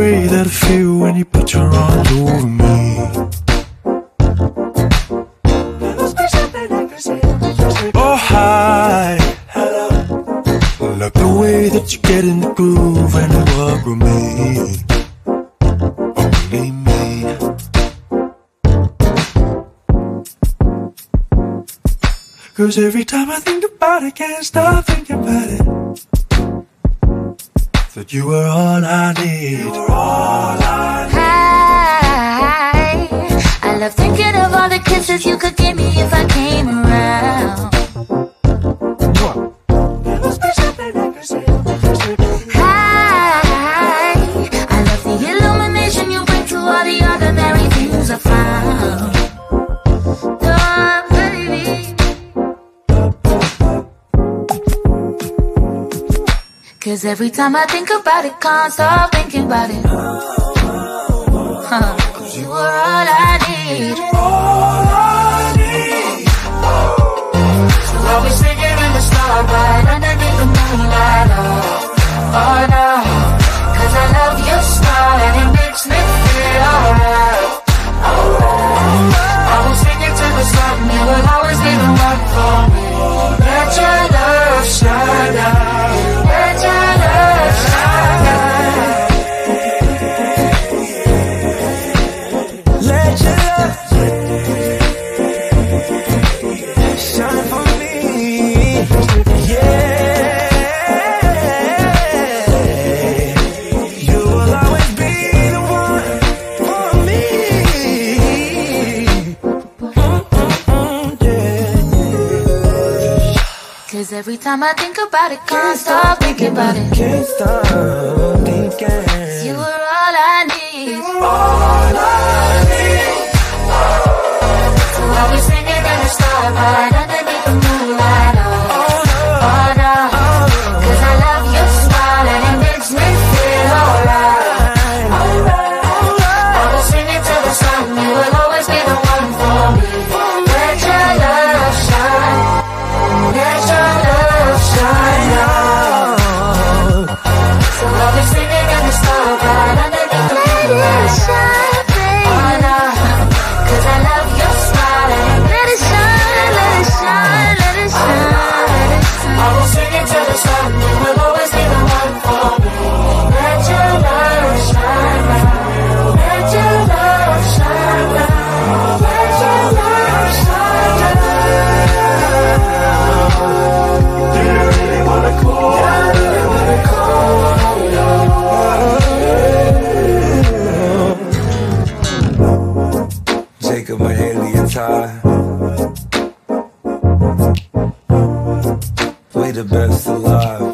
way that I feel when you put your arms over me. Oh, hi. Like the way that you get in the groove and walk with me. Only me. Cause every time I think about it, can't stop thinking about it. That you were all I need. You were all I need. I, I love thinking of all the kisses you could give me if I Cause every time I think about it, can't stop thinking about it. Huh. Cause you were all I every time I think about it, can't stop thinking about it. Can't stop thinking. And We the best alive.